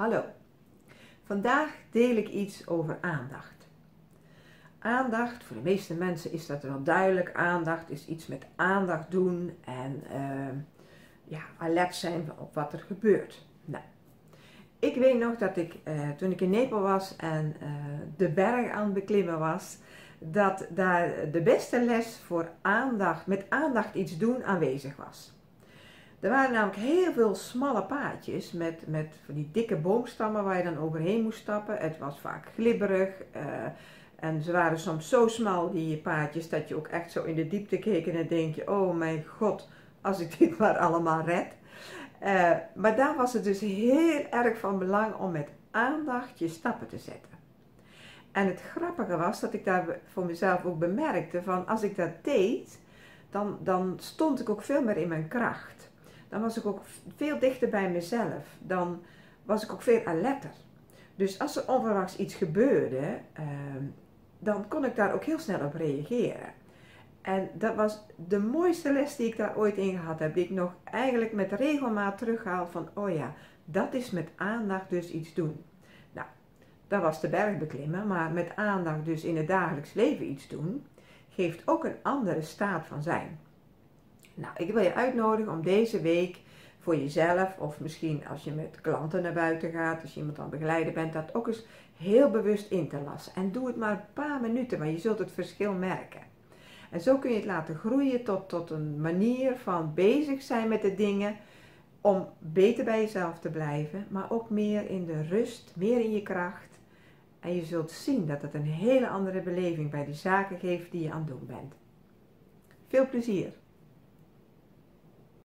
Hallo. Vandaag deel ik iets over aandacht. Aandacht, voor de meeste mensen is dat wel duidelijk. Aandacht is iets met aandacht doen en uh, ja, alert zijn op wat er gebeurt. Nou, ik weet nog dat ik uh, toen ik in Nepal was en uh, de berg aan het beklimmen was, dat daar de beste les voor aandacht, met aandacht iets doen aanwezig was. Er waren namelijk heel veel smalle paadjes met, met van die dikke boomstammen waar je dan overheen moest stappen. Het was vaak glibberig uh, en ze waren soms zo smal, die paadjes, dat je ook echt zo in de diepte keek en dan denk je, oh mijn god, als ik dit maar allemaal red. Uh, maar daar was het dus heel erg van belang om met aandacht je stappen te zetten. En het grappige was dat ik daar voor mezelf ook bemerkte van als ik dat deed, dan, dan stond ik ook veel meer in mijn kracht dan was ik ook veel dichter bij mezelf. Dan was ik ook veel alerter. Dus als er onverwachts iets gebeurde, ehm, dan kon ik daar ook heel snel op reageren. En dat was de mooiste les die ik daar ooit in gehad heb. Die ik nog eigenlijk met regelmaat terughaal van, oh ja, dat is met aandacht dus iets doen. Nou, dat was de berg beklimmen, maar met aandacht dus in het dagelijks leven iets doen, geeft ook een andere staat van zijn. Nou, ik wil je uitnodigen om deze week voor jezelf, of misschien als je met klanten naar buiten gaat, als je iemand aan begeleiden bent, dat ook eens heel bewust in te lassen. En doe het maar een paar minuten, maar je zult het verschil merken. En zo kun je het laten groeien tot, tot een manier van bezig zijn met de dingen om beter bij jezelf te blijven, maar ook meer in de rust, meer in je kracht. En je zult zien dat het een hele andere beleving bij de zaken geeft die je aan het doen bent. Veel plezier!